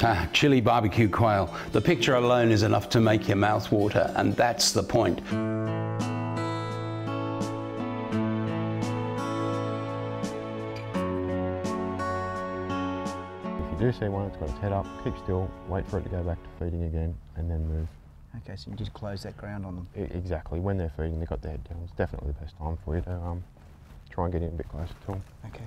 Ah, chili barbecue quail. The picture alone is enough to make your mouth water, and that's the point. If you do see one, it's got its head up, keep still, wait for it to go back to feeding again, and then move. Okay, so you just close that ground on them. I- exactly, when they're feeding, they've got their head down. It's definitely the best time for you to um, try and get in a bit closer to them. Okay.